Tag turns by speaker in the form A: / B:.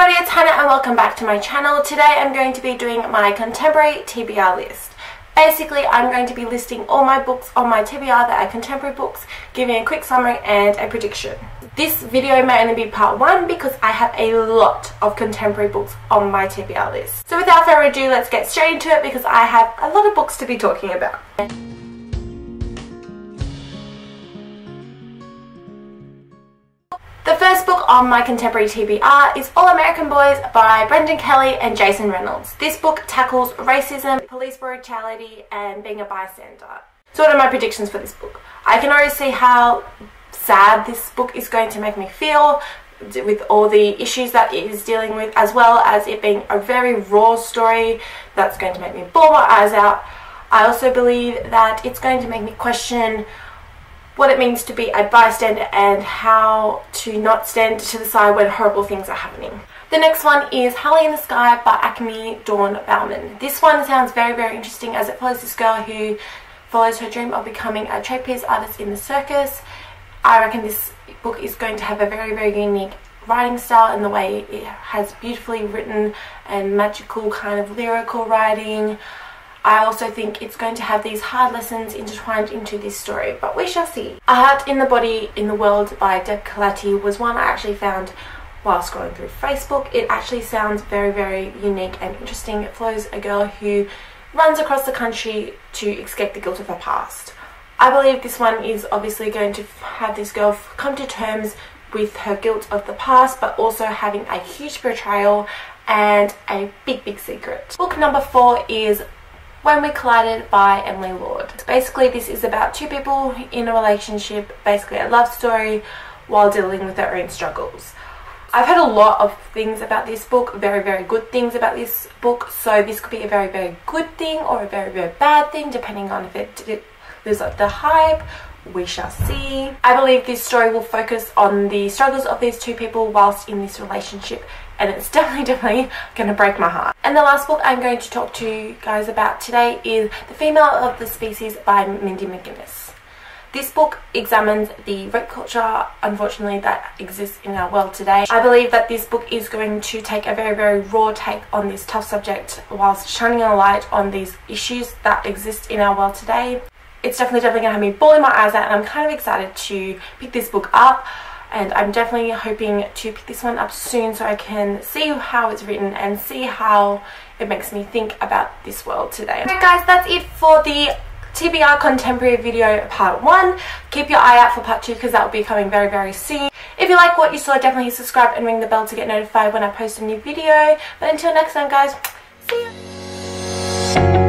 A: everybody, it's Hannah and welcome back to my channel. Today I'm going to be doing my contemporary TBR list. Basically, I'm going to be listing all my books on my TBR that are contemporary books, giving a quick summary and a prediction. This video may only be part one because I have a lot of contemporary books on my TBR list. So without further ado, let's get straight into it because I have a lot of books to be talking about. The first book on my contemporary TBR is All American Boys by Brendan Kelly and Jason Reynolds. This book tackles racism, police brutality, and being a bystander. So what are my predictions for this book? I can already see how sad this book is going to make me feel with all the issues that it is dealing with as well as it being a very raw story that's going to make me bawl my eyes out. I also believe that it's going to make me question what it means to be a bystander and how to not stand to the side when horrible things are happening. The next one is Harley in the Sky by Akemi Dawn Bowman. This one sounds very, very interesting as it follows this girl who follows her dream of becoming a trapeze artist in the circus. I reckon this book is going to have a very, very unique writing style in the way it has beautifully written and magical kind of lyrical writing. I also think it's going to have these hard lessons intertwined into this story, but we shall see. A Heart in the Body in the World by Deb Caletti was one I actually found while scrolling through Facebook. It actually sounds very, very unique and interesting. It follows a girl who runs across the country to escape the guilt of her past. I believe this one is obviously going to have this girl come to terms with her guilt of the past, but also having a huge betrayal and a big, big secret. Book number four is when We Collided by Emery Lord. Basically this is about two people in a relationship, basically a love story while dealing with their own struggles. I've heard a lot of things about this book, very very good things about this book, so this could be a very very good thing or a very very bad thing depending on if it, lives up the hype we shall see. I believe this story will focus on the struggles of these two people whilst in this relationship and it's definitely, definitely going to break my heart. And the last book I'm going to talk to you guys about today is The Female of the Species by Mindy McGinnis. This book examines the rape culture, unfortunately, that exists in our world today. I believe that this book is going to take a very, very raw take on this tough subject whilst shining a light on these issues that exist in our world today it's definitely definitely gonna have me bawling my eyes out and I'm kind of excited to pick this book up and I'm definitely hoping to pick this one up soon so I can see how it's written and see how it makes me think about this world today. Alright guys, that's it for the TBR contemporary video part 1. Keep your eye out for part 2 because that will be coming very very soon. If you like what you saw, definitely subscribe and ring the bell to get notified when I post a new video. But until next time guys, see ya!